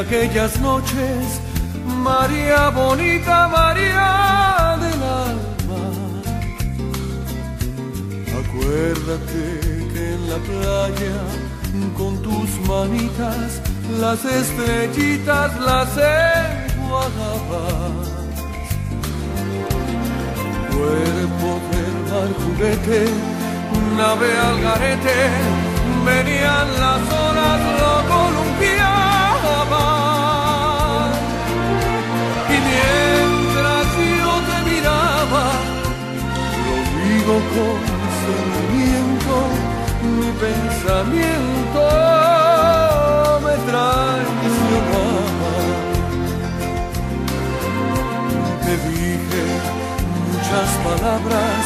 aquellas noches, María bonita, María del alma. Acuérdate que en la playa, con tus manitas, las estrellitas las enjuagabas. Cuerpo del mar juguete, nave al garete, venían las olas, lo columpiaban. Y mientras yo te miraba, lo digo con sentimiento, mi pensamiento me traicionaba. Te dije muchas palabras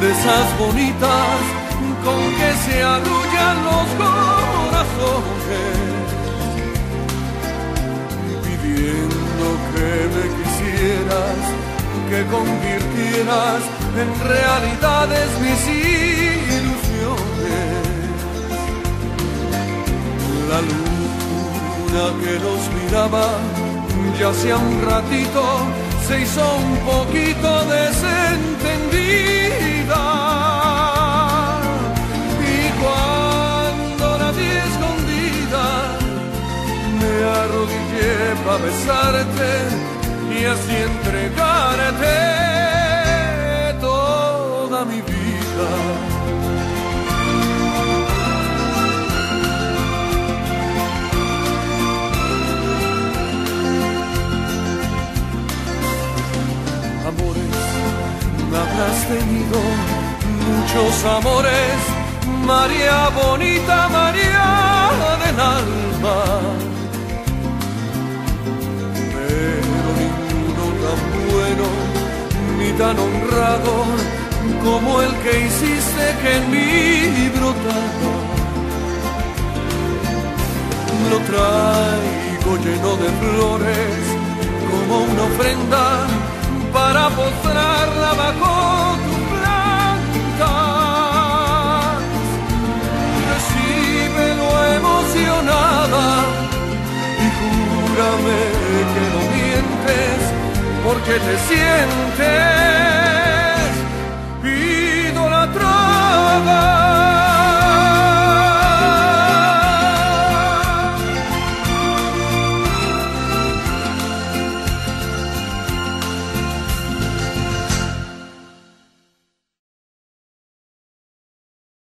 de esas bonitas con que se arrullan los corazones, pidiendo que me quisieras, que convirtieras en realidades mis ilusiones. La luna que nos miraba ya hacía un ratito se hizo un poquito. Para besarte y así entregarte toda mi vida. amores, habrás tenido muchos amores, María bonita, María tan honrado como el que hiciste que en mí brotara. Lo traigo lleno de flores como una ofrenda para postrarla porque te sientes idolatrada.